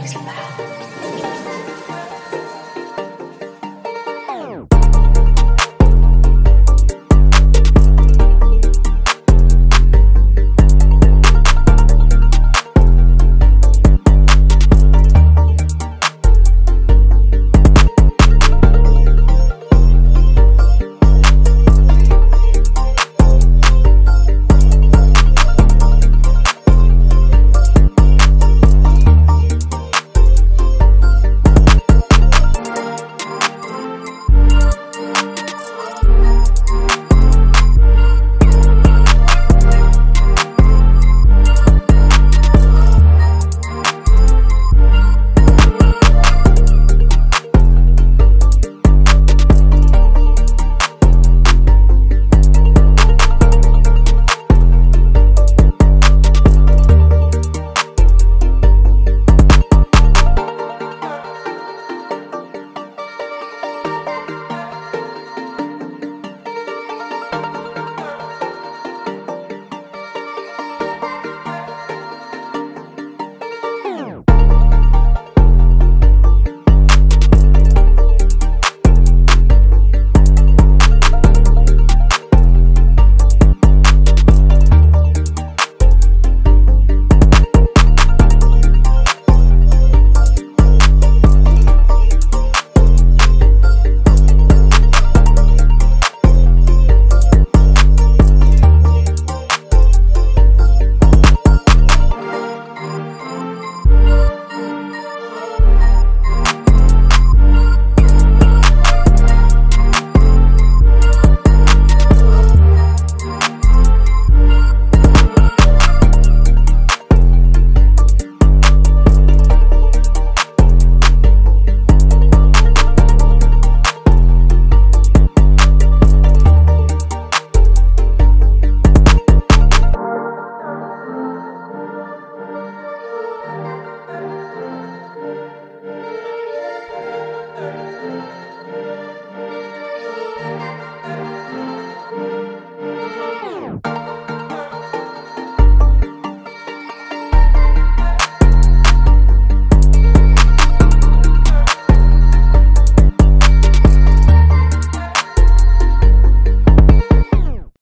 takes a bath.